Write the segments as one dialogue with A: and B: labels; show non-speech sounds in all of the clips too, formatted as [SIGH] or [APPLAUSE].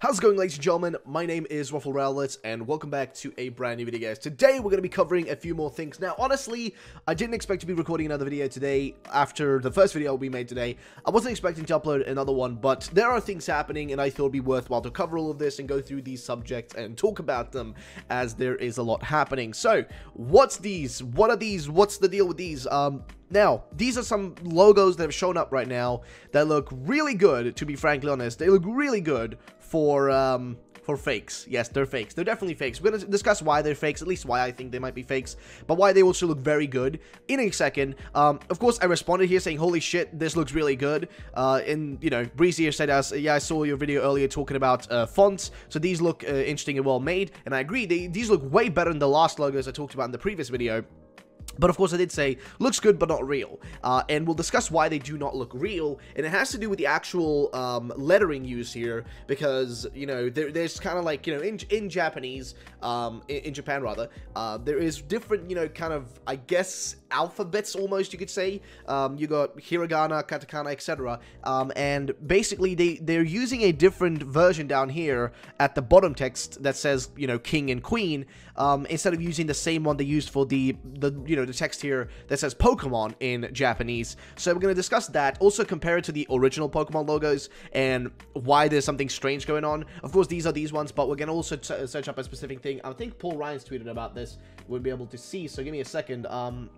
A: How's it going ladies and gentlemen, my name is Ruffle Rowlit and welcome back to a brand new video guys. Today we're going to be covering a few more things. Now honestly, I didn't expect to be recording another video today after the first video we made today. I wasn't expecting to upload another one, but there are things happening and I thought it'd be worthwhile to cover all of this and go through these subjects and talk about them as there is a lot happening. So, what's these? What are these? What's the deal with these? Um, now, these are some logos that have shown up right now that look really good, to be frankly honest. They look really good for, um, for fakes. Yes, they're fakes. They're definitely fakes. We're going to discuss why they're fakes, at least why I think they might be fakes, but why they also look very good in a second. Um, of course, I responded here saying, holy shit, this looks really good. Uh, and, you know, Breezy said, us, yeah, I saw your video earlier talking about uh, fonts, so these look uh, interesting and well made, and I agree, they, these look way better than the last logos I talked about in the previous video. But of course, I did say, looks good, but not real. Uh, and we'll discuss why they do not look real. And it has to do with the actual um, lettering used here, because, you know, there, there's kind of like, you know, in, in Japanese, um, in, in, Japan rather, uh, there is different, you know, kind of, I guess, alphabets almost, you could say. Um, you got hiragana, katakana, etc. Um, and basically, they, they're using a different version down here at the bottom text that says, you know, king and queen, um, instead of using the same one they used for the, the you know, the text here that says Pokemon in Japanese. So we're going to discuss that, also compare it to the original Pokemon logos and why there's something strange going on. Of course, these are these ones, but we're going to also search up a specific thing. I think Paul Ryan's tweeted about this. We'll be able to see, so give me a second. Um,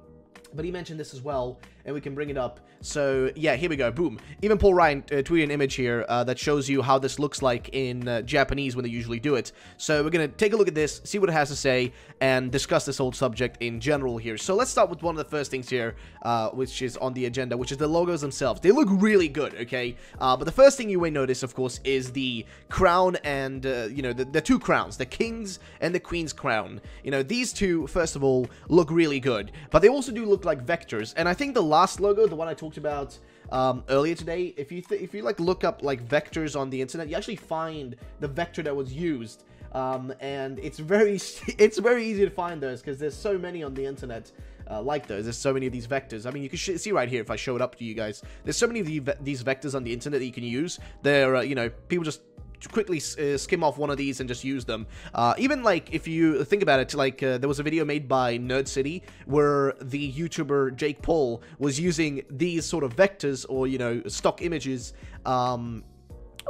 A: but he mentioned this as well, and we can bring it up. So, yeah, here we go. Boom. Even Paul Ryan uh, tweeted an image here uh, that shows you how this looks like in uh, Japanese when they usually do it. So, we're going to take a look at this, see what it has to say, and discuss this whole subject in general here. So, let's start with one of the first things here, uh, which is on the agenda, which is the logos themselves. They look really good, okay? Uh, but the first thing you may notice, of course, is the crown and, uh, you know, the, the two crowns, the king's and the queen's crown. You know, these two, first of all, look really good, but they also do look like vectors. And I think the last logo, the one I talked about um, earlier today, if you if you like look up like vectors on the internet, you actually find the vector that was used. Um, and it's very [LAUGHS] it's very easy to find those because there's so many on the internet uh, like those. There's so many of these vectors. I mean, you can see right here if I show it up to you guys. There's so many of the, these vectors on the internet that you can use. They're, uh, you know, people just quickly uh, skim off one of these and just use them. Uh, even like if you think about it, like uh, there was a video made by Nerd City where the YouTuber Jake Paul was using these sort of vectors or you know stock images um,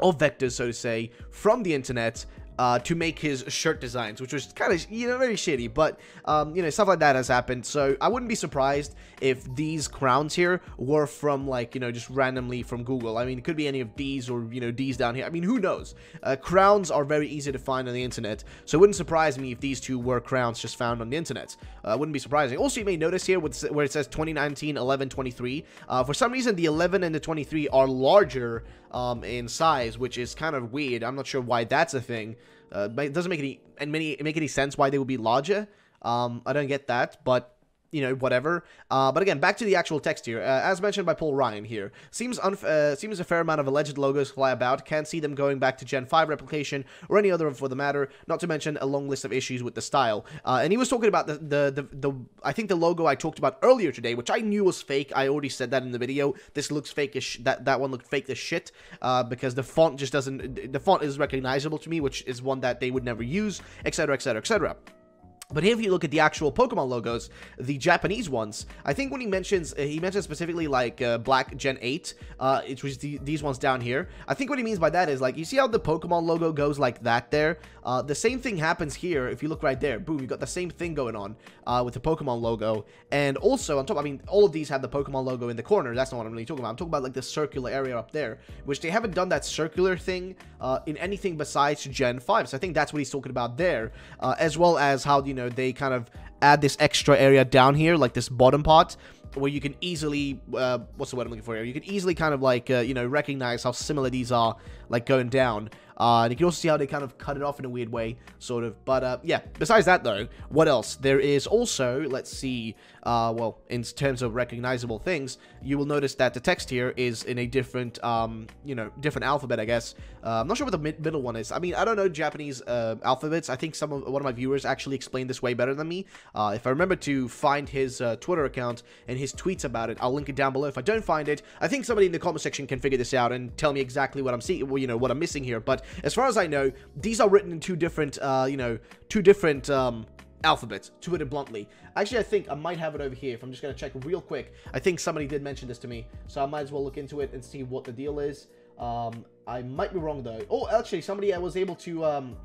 A: of vectors, so to say, from the internet uh, to make his shirt designs, which was kind of, you know, very shitty. But, um, you know, stuff like that has happened. So I wouldn't be surprised if these crowns here were from, like, you know, just randomly from Google. I mean, it could be any of these or, you know, these down here. I mean, who knows? Uh, crowns are very easy to find on the internet. So it wouldn't surprise me if these two were crowns just found on the internet. Uh, wouldn't be surprising. Also, you may notice here where it says 2019 11 23. Uh, for some reason, the 11 and the 23 are larger um, in size, which is kind of weird. I'm not sure why that's a thing. Uh, it doesn't make any and many make any sense why they would be larger. Um, I don't get that, but you know, whatever. Uh, but again, back to the actual text here. Uh, as mentioned by Paul Ryan here, seems uh, seems a fair amount of alleged logos fly about. Can't see them going back to Gen 5 replication or any other for the matter. Not to mention a long list of issues with the style. Uh, and he was talking about the, the the the I think the logo I talked about earlier today, which I knew was fake. I already said that in the video. This looks fake as that that one looked fake as shit uh, because the font just doesn't. The font is recognizable to me, which is one that they would never use, etc., etc., etc. But if you look at the actual Pokemon logos, the Japanese ones, I think when he mentions, uh, he mentions specifically like uh, Black Gen 8, uh, it was the, these ones down here. I think what he means by that is like, you see how the Pokemon logo goes like that there? Uh, the same thing happens here if you look right there. Boom, you got the same thing going on uh, with the Pokemon logo. And also, on top, I mean, all of these have the Pokemon logo in the corner. That's not what I'm really talking about. I'm talking about like the circular area up there, which they haven't done that circular thing uh, in anything besides Gen 5. So I think that's what he's talking about there, as well as how, you know, know, they kind of add this extra area down here, like this bottom part, where you can easily, uh, what's the word I'm looking for here? You can easily kind of like, uh, you know, recognize how similar these are, like going down. Uh, and you can also see how they kind of cut it off in a weird way, sort of. But uh, yeah, besides that though, what else? There is also, let's see, uh, well, in terms of recognizable things, you will notice that the text here is in a different, um, you know, different alphabet, I guess. Uh, I'm not sure what the mid middle one is. I mean, I don't know Japanese uh, alphabets. I think some of one of my viewers actually explained this way better than me. Uh, if I remember to find his Twitter account and his tweets about it, I'll link it down below. If I don't find it, I think somebody in the comment section can figure this out and tell me exactly what I'm seeing, well, you know, what I'm missing here. But As far as I know, these are written in two different, uh, you know, two different, um, alphabets, to put it bluntly. Actually, I think I might have it over here if I'm just going to check real quick. I think somebody did mention this to me, so I might as well look into it and see what the deal is. Um, I might be wrong, though. Oh, actually, somebody I was able to, um,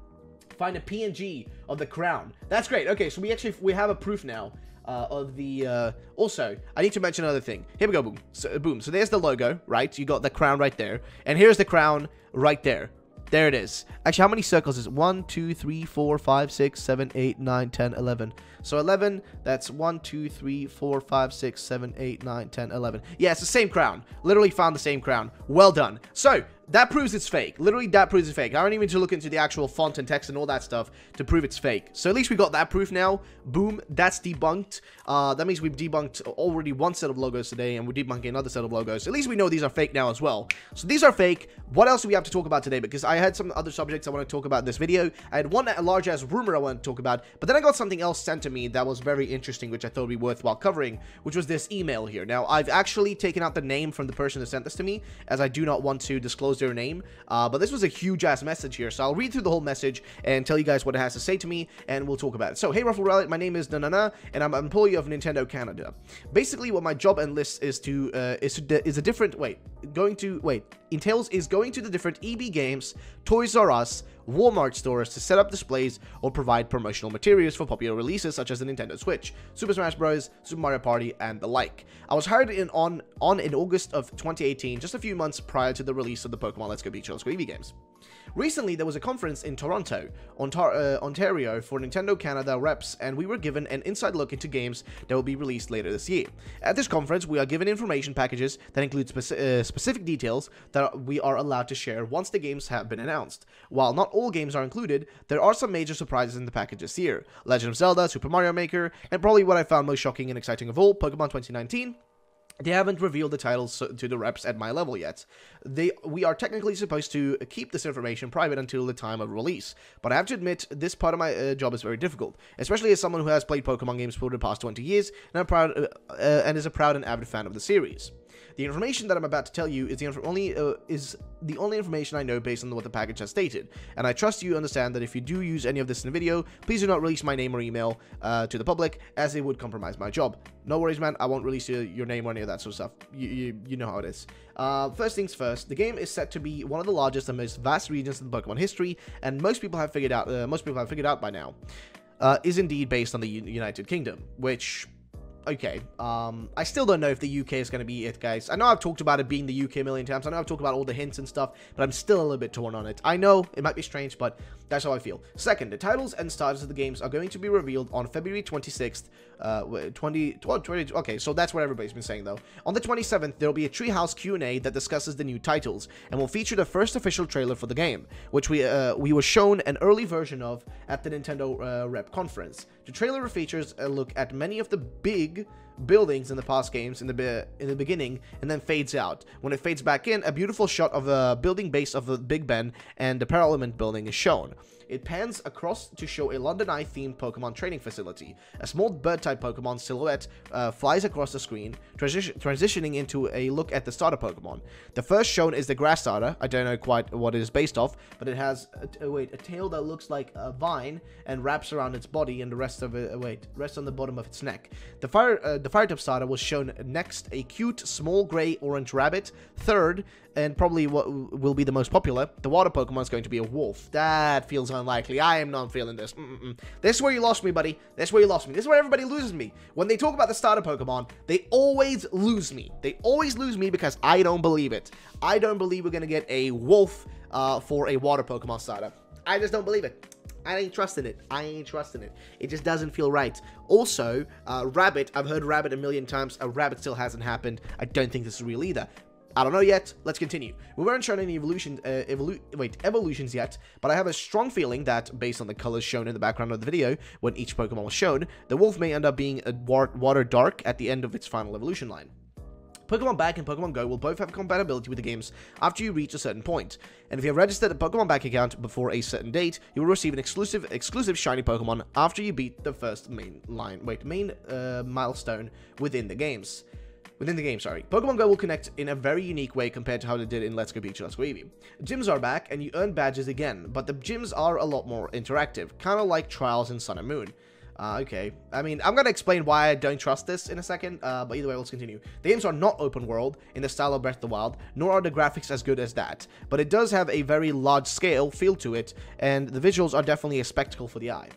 A: find a PNG of the crown. That's great. Okay, so we actually, we have a proof now uh, of the, uh, also, I need to mention another thing. Here we go, boom. So, boom. So there's the logo, right? You got the crown right there. And here's the crown right there. There it is. Actually, how many circles is it? 1, 2, 3, 4, 5, 6, 7, 8, 9, 10, 11. So 11, that's 1, 2, 3, 4, 5, 6, 7, 8, 9, 10, 11. Yeah, it's the same crown. Literally found the same crown. Well done. So, that proves it's fake. Literally, that proves it's fake. I don't even need to look into the actual font and text and all that stuff to prove it's fake. So at least we got that proof now. Boom, that's debunked. Uh, that means we've debunked already one set of logos today, and we're debunking another set of logos. At least we know these are fake now as well. So these are fake. What else do we have to talk about today? Because I had some other subjects I want to talk about in this video. I had one large-ass rumor I want to talk about, but then I got something else sent to me that was very interesting, which I thought would be worthwhile covering, which was this email here. Now, I've actually taken out the name from the person who sent this to me, as I do not want to disclose their name. Uh, but this was a huge ass message here, so I'll read through the whole message and tell you guys what it has to say to me, and we'll talk about it. So, hey Ruffle Rally, my name is Nanana, and I'm an employee of Nintendo Canada. Basically, what my job enlists is to uh, is to, is a different wait going to wait entails is going to the different EB Games, Toys R Us, Walmart stores to set up displays or provide promotional materials for popular releases such as the Nintendo Switch, Super Smash Bros, Super Mario Party, and the like. I was hired in on on in August of 2018, just a few months prior to the release of the Pokemon Let's Go Beach Go Eevee games. Recently, there was a conference in Toronto, uh, Ontario for Nintendo Canada reps, and we were given an inside look into games that will be released later this year. At this conference, we are given information packages that include uh, specific details that we are allowed to share once the games have been announced. While not all games are included, there are some major surprises in the packages here. Legend of Zelda, Super Mario Maker, and probably what I found most shocking and exciting of all, Pokemon 2019, they haven't revealed the titles to the reps at my level yet. They we are technically supposed to keep this information private until the time of release, but I have to admit this part of my uh, job is very difficult, especially as someone who has played Pokemon games for the past 20 years and I'm proud uh, uh, and is a proud and avid fan of the series. The information that I'm about to tell you is the only uh, is the only information I know based on what the package has stated, and I trust you understand that if you do use any of this in a video, please do not release my name or email uh, to the public, as it would compromise my job. No worries, man. I won't release your, name or any of that sort of stuff. You, you, you know how it is. Uh, first things first, the game is set to be one of the largest and most vast regions in Pokemon history, and most people have figured out. Uh, most people have figured out by now. Uh, is indeed based on the United Kingdom, which okay, um, I still don't know if the UK is going to be it, guys. I know I've talked about it being the UK a million times. I know I've talked about all the hints and stuff, but I'm still a little bit torn on it. I know it might be strange, but that's how I feel. Second, the titles and starters of the games are going to be revealed on February 26th, uh, 20, 20, okay, so that's what everybody's been saying, though. On the 27th, there will be a Treehouse Q&A that discusses the new titles, and will feature the first official trailer for the game, which we, uh, we were shown an early version of at the Nintendo uh, Rep conference. The trailer features a look at many of the big buildings in the past games in the in the beginning and then fades out. When it fades back in, a beautiful shot of the building base of the Big Ben and the Parliament building is shown. It pans across to show a London Eye themed Pokemon training facility. A small bird type Pokemon silhouette uh, flies across the screen, transi transitioning into a look at the starter Pokemon. The first shown is the grass starter. I don't know quite what it is based off, but it has a, wait a tail that looks like a vine and wraps around its body, and the rest of it uh, wait rests on the bottom of its neck. The fire uh, the fire type starter was shown next. A cute small gray orange rabbit. Third, and probably what will be the most popular, the water Pokemon is going to be a wolf. That feels unlikely. I am not feeling this. Mm -mm. This is where you lost me, buddy. This is where you lost me. This is where everybody loses me. When they talk about the starter Pokemon, they always lose me. They always lose me because I don't believe it. I don't believe we're going to get a wolf uh, for a water Pokemon starter. I just don't believe it. I ain't trusting it. I ain't trusting it. It just doesn't feel right. Also, uh, Rabbit, I've heard Rabbit a million times. A Rabbit still hasn't happened. I don't think this is real either. I don't know yet. Let's continue. We weren't shown any evolution, uh, evolu wait, evolutions yet, but I have a strong feeling that, based on the colors shown in the background of the video, when each Pokemon was shown, the wolf may end up being a water dark at the end of its final evolution line. Pokemon Bank and Pokemon Go will both have compatibility with the games after you reach a certain point. And if you have registered a Pokemon Bank account before a certain date, you will receive an exclusive exclusive shiny Pokemon after you beat the first main line, wait, main uh, milestone within the games. within the game, sorry. Pokemon Go will connect in a very unique way compared to how they did in Let's Go Pikachu, Let's Go Eevee. Gyms are back, and you earn badges again, but the gyms are a lot more interactive, kind of like Trials in Sun and Moon. Uh, okay, I mean, I'm gonna explain why I don't trust this in a second, uh, but either way, let's continue. The games are not open world in the style of Breath of the Wild, nor are the graphics as good as that, but it does have a very large scale feel to it, and the visuals are definitely a spectacle for the eye.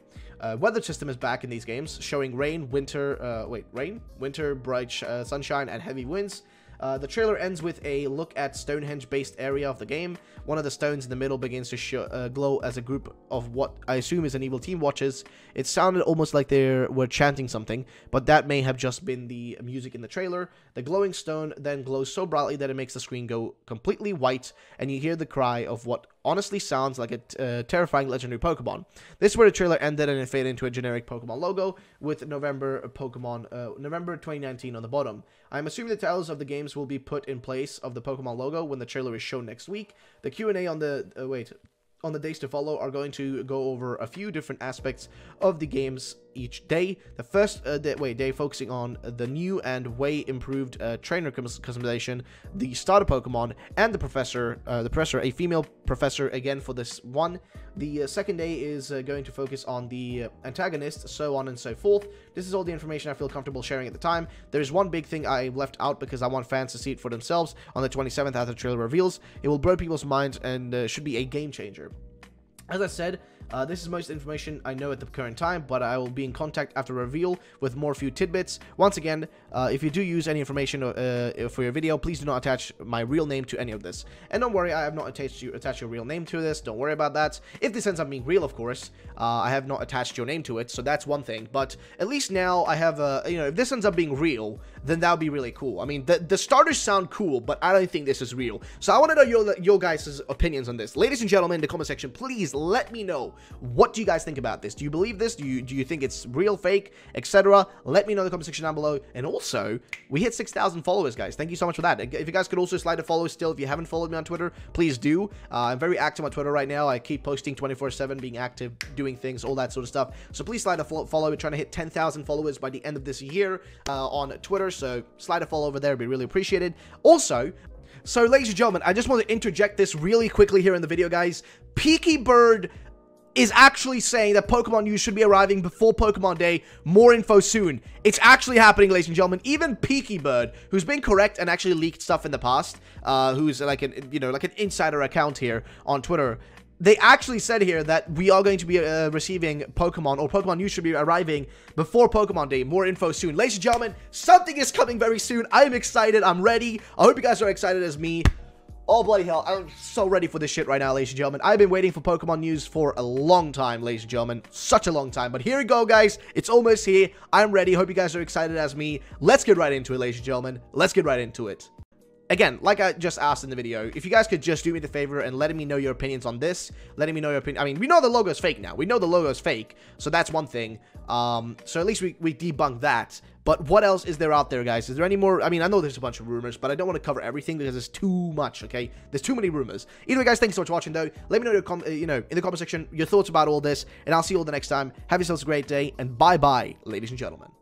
A: Uh, weather system is back in these games, showing rain, winter, uh, wait, rain, winter, bright uh, sunshine, and heavy winds. Uh, the trailer ends with a look at Stonehenge-based area of the game. One of the stones in the middle begins to show, uh, glow as a group of what I assume is an evil team watches. It sounded almost like they were chanting something, but that may have just been the music in the trailer. The glowing stone then glows so brightly that it makes the screen go completely white, and you hear the cry of what honestly sounds like a uh, terrifying legendary Pokemon. This is where the trailer ended and it faded into a generic Pokemon logo with November Pokemon uh, November 2019 on the bottom. I'm assuming the titles of the games will be put in place of the Pokemon logo when the trailer is shown next week. The Q&A on the uh, wait on the days to follow are going to go over a few different aspects of the games each day. The first uh, day, wait, day focusing on the new and way improved uh, trainer customization, the starter Pokemon, and the professor, uh, the professor, a female professor again for this one. The uh, second day is uh, going to focus on the uh, antagonist, so on and so forth. This is all the information I feel comfortable sharing at the time. There's one big thing I left out because I want fans to see it for themselves on the 27th after the trailer reveals. It will blow people's minds and should be a game changer. As I said, uh, this is most information I know at the current time, but I will be in contact after reveal with more few tidbits. Once again, uh, if you do use any information uh, for your video, please do not attach my real name to any of this. And don't worry, I have not attached, you, attached your real name to this. Don't worry about that. If this ends up being real, of course, uh, I have not attached your name to it, so that's one thing. But at least now I have a, you know, if this ends up being real, then that would be really cool. I mean, the, the starters sound cool, but I don't think this is real. So I want to know your, your guys' opinions on this. Ladies and gentlemen, in the comment section, please let me know what do you guys think about this? Do you believe this? Do you do you think it's real, fake, etc.? Let me know in the comment section down below. And also, we hit 6,000 followers, guys. Thank you so much for that. If you guys could also slide a follow still, if you haven't followed me on Twitter, please do. Uh, I'm very active on Twitter right now. I keep posting 24/7, being active, doing things, all that sort of stuff. So please slide a follow. We're trying to hit 10,000 followers by the end of this year uh, on Twitter. So slide a follow over there. It'd be really appreciated. Also, so, ladies and gentlemen, I just want to interject this really quickly here in the video, guys. Peeky Bird is actually saying that Pokemon news should be arriving before Pokemon Day. More info soon. It's actually happening, ladies and gentlemen. Even Peeky Bird, who's been correct and actually leaked stuff in the past, uh, who's like an, you know, like an insider account here on Twitter, they actually said here that we are going to be uh, receiving Pokemon, or Pokemon news should be arriving before Pokemon Day. More info soon. Ladies and gentlemen, something is coming very soon. I am excited. I'm ready. I hope you guys are excited as me. Oh, bloody hell. I'm so ready for this shit right now, ladies and gentlemen. I've been waiting for Pokemon news for a long time, ladies and gentlemen. Such a long time. But here we go, guys. It's almost here. I'm ready. Hope you guys are excited as me. Let's get right into it, ladies and gentlemen. Let's get right into it again, like I just asked in the video, if you guys could just do me the favor and letting me know your opinions on this, letting me know your opinion. I mean, we know the logo is fake now. We know the logo is fake, so that's one thing. Um, so at least we, we debunk that. But what else is there out there, guys? Is there any more? I mean, I know there's a bunch of rumors, but I don't want to cover everything because there's too much, okay? There's too many rumors. Either way, guys, thanks so much for watching, though. Let me know, your com uh, you know, in the comment section your thoughts about all this, and I'll see you all the next time. Have yourselves a great day, and bye-bye, ladies and gentlemen.